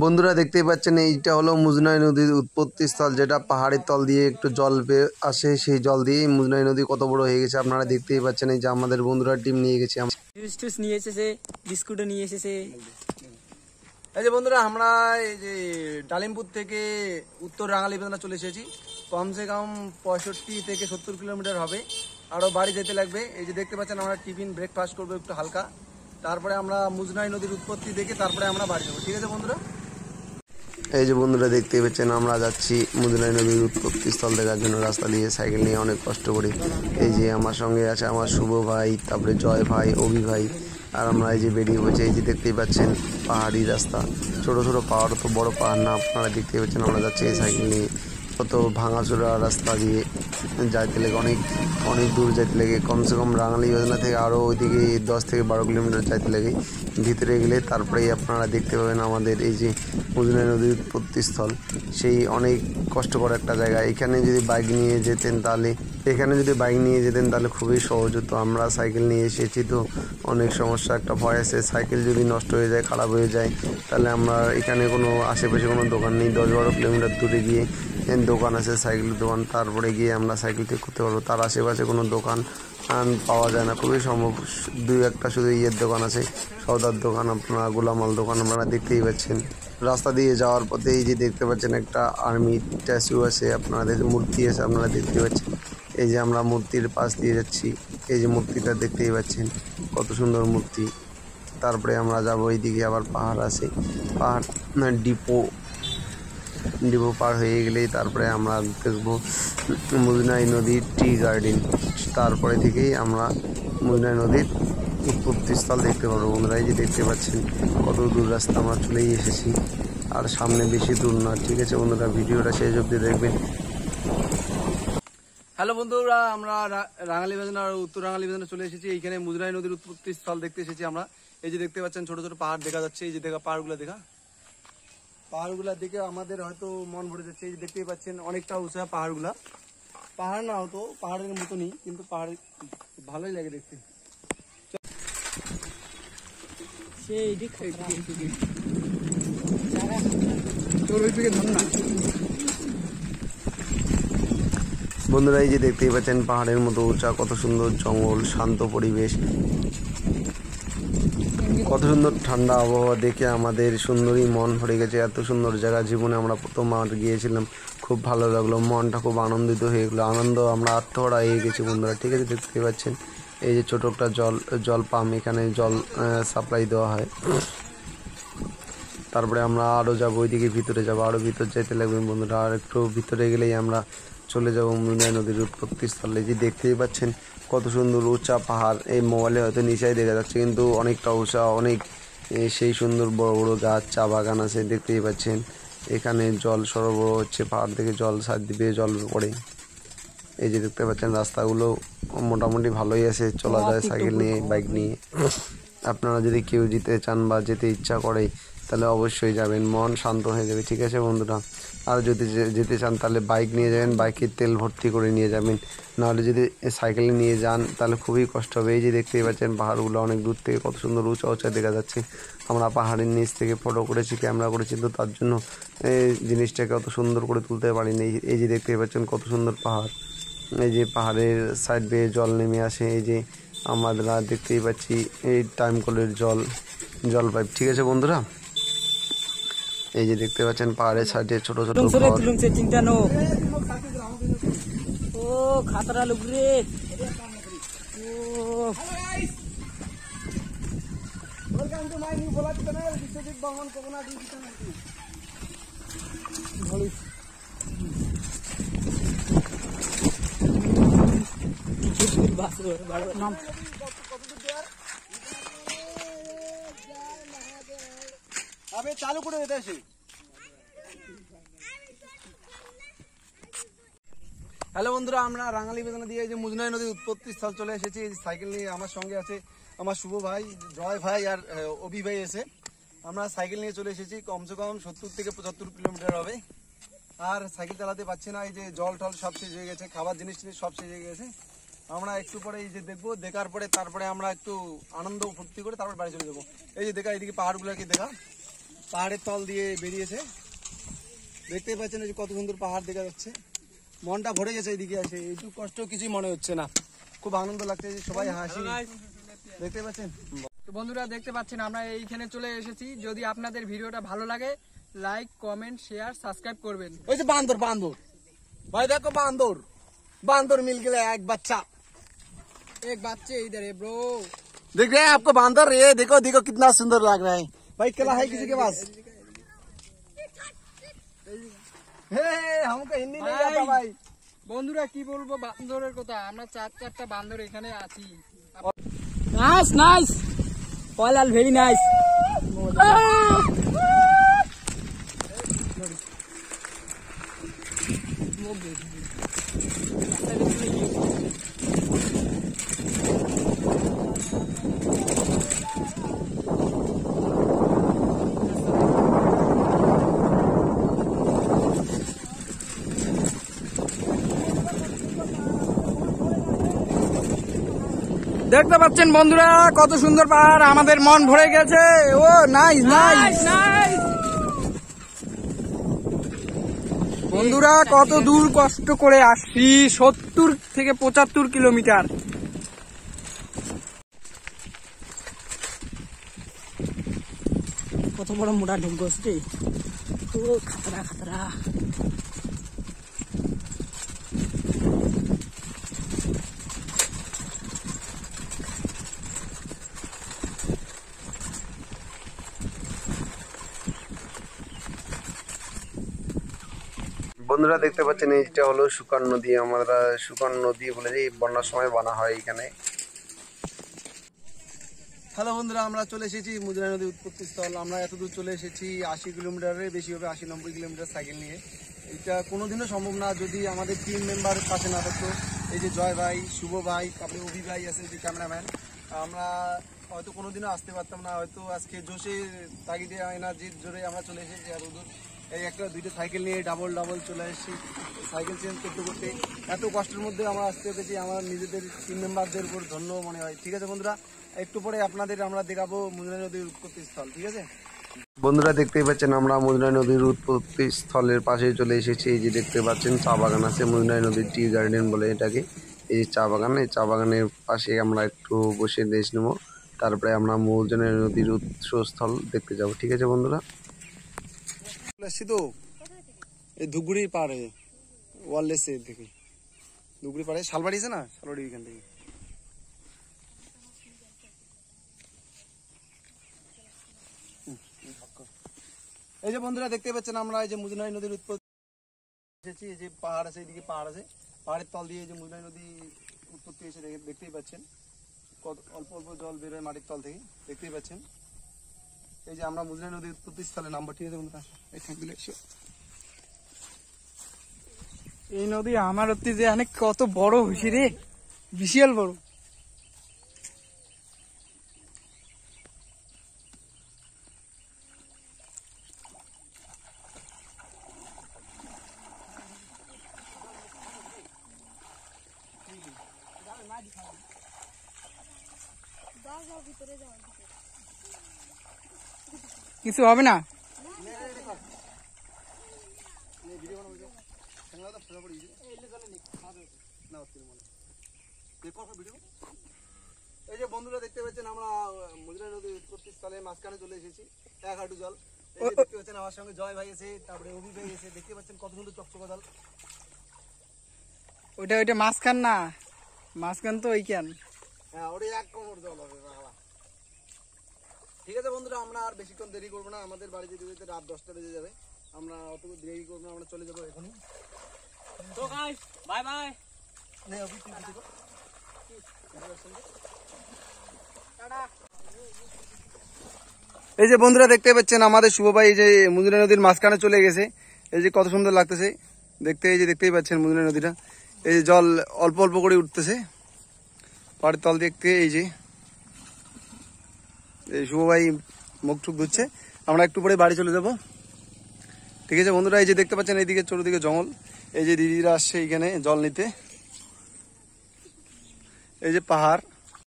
বন্ধুরা দেখতেই পাচ্ছেন, এইটা হলো মুজনাই নদীর উৎপত্তি স্থল, যেটা পাহাড়ের তল দিয়ে একটু জল আসে, সেই জল দিয়েই মুজনাই নদী কত বড় হয়ে গেছে। আপনারা দেখতেই পাচ্ছেন, এই যে আমাদের বন্ধুরা টিম নিয়ে গেছে জুস নিয়ে এসেছে বিস্কুটও নিয়ে এসেছে। এই যে বন্ধুরা, আমরা এই যে ডালিমপুর থেকে উত্তর রাঙালি বেদনা চলে এসেছি। কমসে কম পঁয়ষট্টি থেকে সত্তর কিলোমিটার হবে। আরও বাড়ি যেতে লাগবে। এই যে দেখতে পাচ্ছেন, আমরা টিফিন ব্রেকফাস্ট করব একটু হালকা। তারপরে আমরা মুজনাই নদীর উৎপত্তি দেখে তারপরে আমরা বাড়ি যাব। ঠিক আছে বন্ধুরা? এই যে বন্ধুরা দেখতে পাচ্ছেন, আমরা যাচ্ছি মুদিলাই নদীর উৎপত্তি স্থল দেখার জন্য রাস্তা দিয়ে। সাইকেল নিয়ে অনেক কষ্ট করি এই যে আমার সঙ্গে আছে আমার শুভ ভাই, তারপরে জয় ভাই, অভি ভাই, আর আমরা এই যে বেরিয়ে পড়েছি। এই যে দেখতেই পাচ্ছেন, পাহাড়ি রাস্তা। ছোট ছোট পাহাড় তো বড় পাহাড় না, আপনারা দেখতেই পাচ্ছেন, আমরা যাচ্ছি এই সাইকেল নিয়ে। কত ভাঙাচোরা রাস্তা দিয়ে যাইতে লেগে, অনেক অনেক দূর যাইতে লেগে। কমসে কম রাঙালি যোজনা থেকে আরও ওইদিকে দশ থেকে বারো কিলোমিটার যাইতে লেগে। ভিতরে গেলে তারপরেই আপনারা দেখতে পাবেন আমাদের এই যে মুজনাই নদীর উৎপত্তিস্থল। সেই অনেক কষ্টকর একটা জায়গা। এখানে যদি বাইক নিয়ে যেতেন তাহলে এখানে যদি বাইক নিয়ে যেতেন তাহলে খুবই সহজ হতো। আমরা সাইকেল নিয়ে এসেছি তো অনেক সমস্যা, একটা ভয় আছে সাইকেল যদি নষ্ট হয়ে যায়, খারাপ হয়ে যায়, তাহলে আমরা এখানে কোনো আশেপাশে কোনো দোকান নেই। দশ বারো কিলোমিটার দূরে গিয়ে দোকান আছে সাইকেলের দোকান। তারপরে গিয়ে আমরা সাইকেল ঠিক করতে পারব। তার আশেপাশে কোনো দোকান পাওয়া যায় না। খুবই সম্ভব। দুই একটা শুধু ইয়ের দোকান আছে সৌদার দোকান, আপনার গোলামাল দোকান আপনারা দেখতেই পাচ্ছেন। রাস্তা দিয়ে যাওয়ার পথে এই যে দেখতে পাচ্ছেন একটা আর্মি স্ট্যাচু আছে, আপনাদের মূর্তি আছে, আপনারা দেখতে পাচ্ছেন। এই যে আমরা মূর্তির পাশ দিয়ে যাচ্ছি, এই যে মূর্তিটা দেখতেই পাচ্ছেন, কত সুন্দর মূর্তি। তারপরে আমরা যাব এইদিকে, আবার পাহাড় আছে। পাহাড় ডিপো। ডিপো পার হয়ে গেলেই তারপরে আমরা দেখব মুজনাই নদীর টি গার্ডেন। তারপরে থেকেই আমরা মুজনাই নদীর উৎপত্তিস্থল দেখতে পারব বন্ধুরা, এই যে দেখতে পাচ্ছেন, কত দূর রাস্তা আমরা চলেই এসেছি। আর সামনে বেশি দূর না, ঠিক আছে বন্ধুরা? ভিডিওটা শেষ অবধি দেখবেন। হ্যালো বন্ধুরা আমরা রাঙালি বেদনা আর উত্তর রাঙালি বেদনা চলে এসেছি। এইখানে মুজরাই নদীর উৎপত্তি স্থল দেখতে এসেছি আমরা। এই যে দেখতে পাচ্ছেন ছোট ছোট পাহাড় দেখা যাচ্ছে। এই যে দেখা পাহাড়গুলো দেখা। পাহাড়গুলা দেখে আমাদের হয়তো মন ভরে যাচ্ছে। এই যে দেখতেই পাচ্ছেন অনেকটা উঁচা পাহাড়গুলা। পাহাড় না হতো পাহাড়ের মতনই কিন্তু পাহাড় ভালোই লাগে দেখতে। সেই দিক তোর ওই দিকে ধর না। বন্ধুরা, এই যে দেখতেই পাচ্ছেন, পাহাড়ের মতো উঁচা, কত সুন্দর জঙ্গল, শান্ত পরিবেশ। কত সুন্দর ঠান্ডা আবহাওয়া দেখে আমাদের সুন্দরই মন ভরে গেছে। এত সুন্দর জায়গা, জীবনে আমরা প্রথমবার গিয়েছিলাম। খুব ভালো লাগল, মনটা খুব আনন্দিত হয়ে গেলো। আনন্দ আমরা আত্মহারা হয়ে গেছি বন্ধুরা, ঠিক আছে? দেখতে পাচ্ছেন, এই যে ছোটো একটা জল জল পাম্প, এখানে জল সাপ্লাই দেওয়া হয়। তারপরে আমরা আরও যাব, ওইদিকে ভিতরে যাব আরও ভিতর যেতে লাগবে বন্ধুরা। আর একটু ভিতরে গেলেই আমরা চলে যাব মুনাই নদীর উৎপত্তি স্থলে যে দেখতেই পাচ্ছেন কত সুন্দর উঁচা পাহাড়। এই মোবাইলে হয়তো নিচাই দেখা যাচ্ছে কিন্তু অনেকটা উঁচা অনেক সেই সুন্দর বড় বড় গাছ চা বাগান আছে দেখতেই পাচ্ছেন। এখানে জল সরবরাহ হচ্ছে পাহাড় থেকে জল সার দিবে জল পড়ে এই যে দেখতে পাচ্ছেন রাস্তাগুলো মোটামুটি ভালোই আছে চলা যায় সাইকেল নিয়ে বাইক নিয়ে। আপনারা যদি কেউ যেতে চান বা যেতে ইচ্ছা করে, তাহলে অবশ্যই যাবেন। মন শান্ত হয়ে যাবে, ঠিক আছে বন্ধুরা? আর যদি যেতে চান, তাহলে বাইক নিয়ে যাবেন, বাইকের তেল ভর্তি করে নিয়ে যাবেন। নাহলে যদি সাইকেলে নিয়ে যান, তাহলে খুবই কষ্ট হবে। এই যে দেখতেই পাচ্ছেন, পাহাড়গুলো অনেক দূর থেকে কত সুন্দর উঁচা উঁচা দেখা যাচ্ছে। আমরা পাহাড়ের নিচ থেকে ফটো করেছি ক্যামেরা করেছি, তো তার জন্য এই জিনিসটাকে অত সুন্দর করে তুলতে পারিনি। এই যে দেখতেই পাচ্ছেন, কত সুন্দর পাহাড়। এই যে পাহাড়ের সাইড বেয়ে জল নেমে আসে, এই যে আমরা দেখতেই পাচ্ছি এই টাইম কলের জল জল পাইপ ঠিক আছে বন্ধুরা? এই যে দেখতে পাচ্ছেন পাহাড়ের সাইডে ছোট ছোট খাতরা লোক রে। ও। নাম। আবে চালু করে দিতে আসি। হ্যালো বন্ধুরা আমরা রাঙালি বেদনা দিয়ে যে মুজনাই নদীর উৎপত্তি স্থল চলে এসেছি। এই সাইকেল নিয়ে আমার সঙ্গে আছে আমার শুভ ভাই জয় ভাই আর অভি ভাই এসে। আমরা সাইকেল নিয়ে চলে এসেছি কমসে কম সত্তর থেকে পঁচাত্তর কিলোমিটার হবে। আর সাইকেল চালাতে পারছি না এই যে জল টল সব শেষ হয়ে গেছে খাবার জিনিস টিনিস সব শেষ হয়ে গেছে। আমরা একটু পরে এই যে দেখব দেখার পরে তারপরে আমরা একটু আনন্দ ফুর্তি করে তারপর বাড়ি চলে যাব। এই যে দেখা এইদিকে পাহাড়গুলোকে দেখা? পাহাড়ের তল দিয়ে বেরিয়েছে। দেখতে পাচ্ছেন যে কত সুন্দর পাহাড় দেখা যাচ্ছে। মনটা ভরে গেছে এইদিকে আসে একটু কষ্ট কিছুই মনে হচ্ছে না। খুব আনন্দ লাগছে সবাই হাসি। দেখতে পাচ্ছেন? তো বন্ধুরা দেখতে পাচ্ছেন আমরা এইখানে চলে এসেছি। যদি আপনাদের ভিডিওটা ভালো লাগে লাইক কমেন্ট শেয়ার সাবস্ক্রাইব করবেন। ওই যে বান্দর বান্দর। ভাই দেখো বান্দর। বান্দর মিল গেলে এক বাচ্চা। एक बच्चा এক বাচ্চে इधर है ब्रो देख रहे हैं आपको बांदर ये देखो देखो कितना सुंदर लग रहा है भाई केला है किसी के पास हे हमको हिंदी नहीं आता भाई বন্ধুরা কি বলবো বান্দরের কথা আমরা চার চারটা বান্দর এখানে আছি নাইস নাইস পলাল ভেরি নাইস দেখতে পাচ্ছেন বন্ধুরা কত সুন্দর পাহাড় আমাদের মন ভরে গেছে। ও নাইস নাইস বন্ধুরা কত দূর কষ্ট করে আসছি সত্তর থেকে পঁচাত্তর কিলোমিটার। কত বড় মোটা ঢুক রে। খাতরা খাতরা। বন্ধুরা দেখতে পাচ্ছেন এইটা হলো সুকান নদী, আমরা সুকান নদী বলে যে বন্যার সময় বানা হয় এখানে। হ্যালো বন্ধুরা, আমরা চলে এসেছি মুজরা নদী উৎপত্তি স্থল। আমরা এত দূর চলে এসেছি আশি কিলোমিটারের, বেশি হবে আশি নব্বই কিলোমিটার সাইকেল নিয়ে। এটা কোনোদিনও সম্ভব না যদি আমাদের টিম মেম্বার পাশে না থাকতো। এই যে জয় ভাই, শুভ ভাই, তারপরে অভি ভাই আছে যে ক্যামেরাম্যান আমরা হয়তো কোনোদিনও আসতে পারতাম না, হয়তো আজকে জোশে তাগিদে এনার্জির জোরে আমরা চলে এসেছি আর দূর এই একটা দুইটা সাইকেল নিয়ে ডাবল ডাবল চলে এসেছি সাইকেল চেঞ্জ করতে করতে এত কষ্টের মধ্যে আমরা আসতে পেরেছি। আমার নিজেদের টিম মেম্বারদের উপর ধন্য মনে হয়। ঠিক আছে বন্ধুরা, একটু পরে আপনাদের আমরা দেখাবো মুজরা নদীর উৎপত্তি স্থল ঠিক আছে? বন্ধুরা, দেখতেই পাচ্ছেন আমরা মুজনাই নদীর উৎপত্তি স্থলের পাশে চলে এসেছি। এই যে দেখতে পাচ্ছেন, চা বাগান আছে মুজনাই নদীর টি গার্ডেন বলে এটাকে। এই যে চা বাগান, এই চা বাগানের পাশে আমরা একটু বসে রেস্ট নেব। তারপরে আমরা মুজনাই নদীর উৎসস্থল দেখতে যাব। ঠিক আছে বন্ধুরা? আসছি তো। এই ওয়ারলেসে দেখি ধুপগুড়ি পাড়ে শালবাড়ি আছে না? শালবাড়ি এখান থেকে। এই যে বন্ধুরা, দেখতে পাচ্ছেন আমরা এই যে মুজনাই নদীর উৎপত্তি। এসেছি, এই যে পাহাড় আছে এদিকে পাহাড় আছে। পাহাড়ের তল দিয়ে যে মুজনাই নদী উৎপত্তি দেখে- দেখতেই পাচ্ছেন। কত অল্প অল্প জল বেরোয় মাটির তল থেকে। দেখতেই পাচ্ছেন। এই যে আমরা মুজনাই নদীর উৎপত্তি স্থলে নাম্বার আছে বন্ধুরা? এই ঠেকগুলো এসো। এই নদী আমার অতি যে অনেক কত বড় হয়েছে রে। বিশাল বড়। কিছু হবে না? এই যে বন্ধুরা দেখতে পাচ্ছেন আমরা মুজরা নদীর উৎপত্তি স্থলে মাঝখানে চলে এসেছি এক হাঁটু জল। দেখতে পাচ্ছেন আমার সঙ্গে জয় ভাই এসে তারপরে অভি ভাই এসে দেখতে পাচ্ছেন কত সুন্দর চকচকা জল। ওইটা ওইটা মাঝখান না মাঝখান তো ওইখান। হ্যাঁ ওটা এক কোমর জল হবে বাবা। ঠিক আছে বন্ধুরা আমরা আর বেশিক্ষণ দেরি করব না। আমাদের বাড়ি যেতে যেতে রাত দশটা বেজে যাবে। আমরা অত দেরি করব না আমরা চলে যাব এখনই। তো গাইস বাই বাই নে অভি তুই কিছু এই যে বন্ধুরা দেখতে পাচ্ছেন আমাদের শুভ ভাই এই যে মুজরা নদীর মাঝখানে চলে গেছে। এই যে কত সুন্দর লাগতেছে। দেখতে এই যে দেখতেই পাচ্ছেন মুজরা নদীটা। এই যে জল অল্প অল্প করে উঠতেছে। পাড়ের তল দেখতে এই যে। শুভ ভাই মুখ টুক ধুচ্ছে। আমরা একটু পরে বাড়ি চলে যাব। ঠিক আছে বন্ধুরা, এই যে দেখতে পাচ্ছেন, এইদিকে চতুর্দিকে জঙ্গল। এই যে দিদিরা আসছে এইখানে জল নিতে। এই যে পাহাড়।